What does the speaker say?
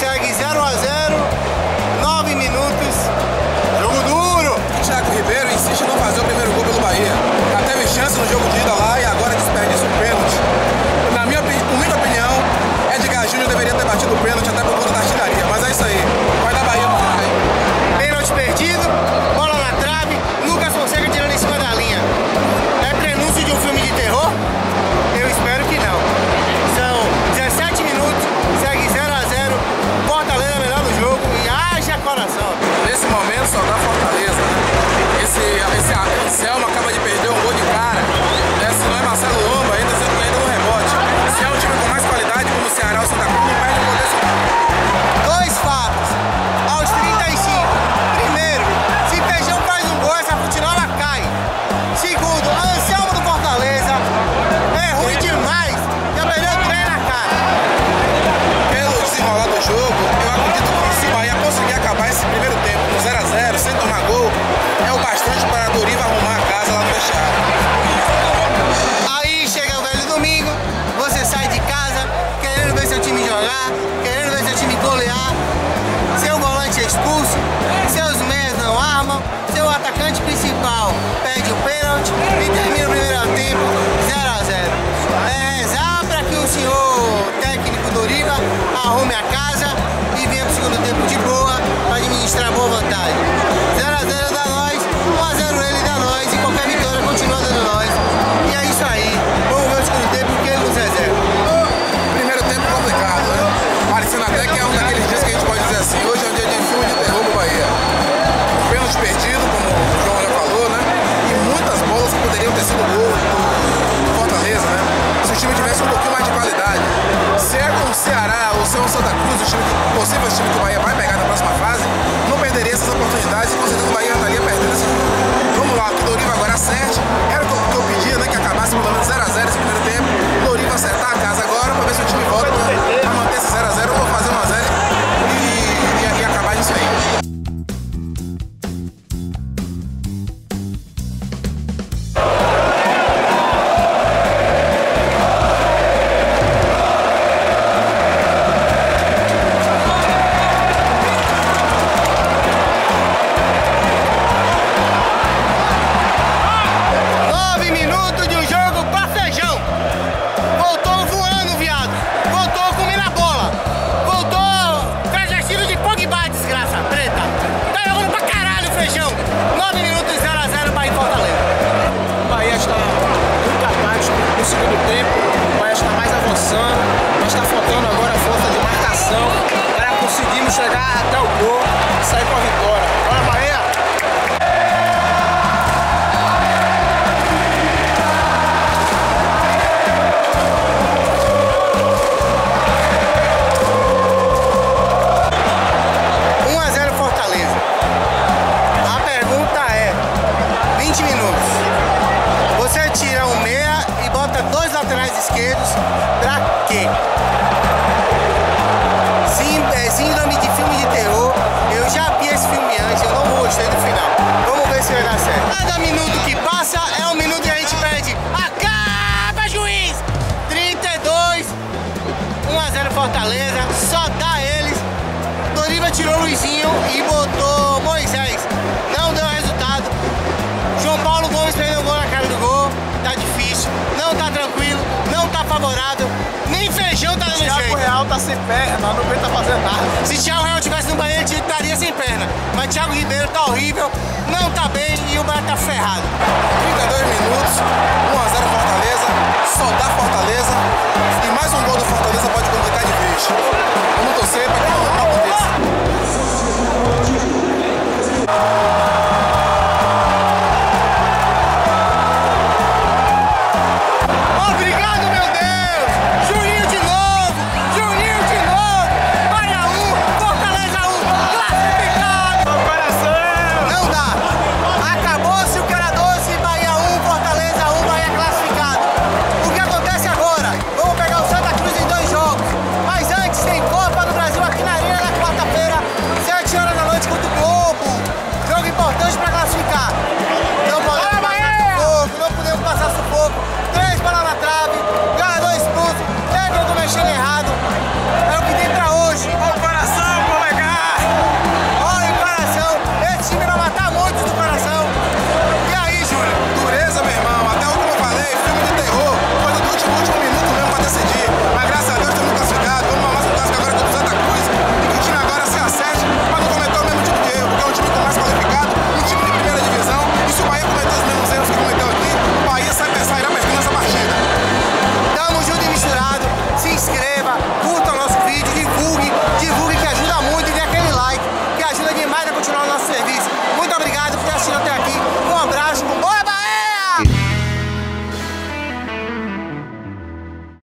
segue 0 a 0 9 minutos. Jogo duro. Thiago Ribeiro insiste o seu Santa Cruz, o time possível time que o Bahia vai pegar na próxima fase, não perderia essas oportunidades e com certeza o Bahia tá estaria perdendo esse jogo. Vamos lá, que o Doriva agora acerte. Era o que eu pedia, né? Que acabasse pelo menos 0x0 esse primeiro tempo. Doriva acertar a casa agora para ver se o time volta. Fortaleza, só dá eles. Doriva tirou o Luizinho e botou Moisés. Não deu resultado. João Paulo Gomes perdeu o gol na cara do gol. Tá difícil, não tá tranquilo, não tá favorável. Nem feijão tá dando jeito. Thiago Real tá sem perna, não aguenta fazer nada. Se Thiago Real tivesse no banheiro, ele estaria sem perna. Mas Thiago Ribeiro tá horrível, não tá bem e o Bahia tá ferrado. 32 minutos, 1x0 Fortaleza.